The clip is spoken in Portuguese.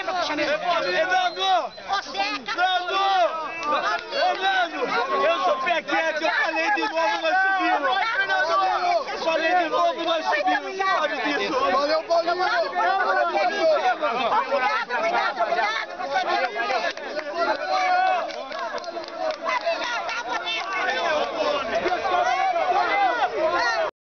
é meu fechamento. Fernando! Você é Fernando! Fernando! Eu sou pé quieto, eu falei de novo, nós subimos. Eu falei de novo, nós subimos, valeu, valeu. Valeu, Paulinho! Obrigado!